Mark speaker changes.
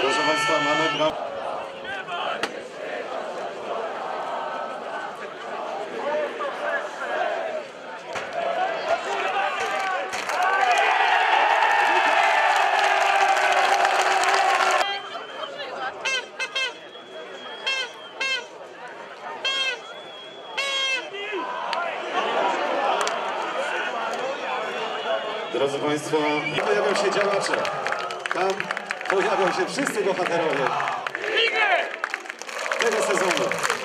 Speaker 1: Proszę Państwa, mamy bram... Drodzy Państwo, nie pojawią się działacze. Tam pojawią się wszyscy bohaterowie tego sezonu.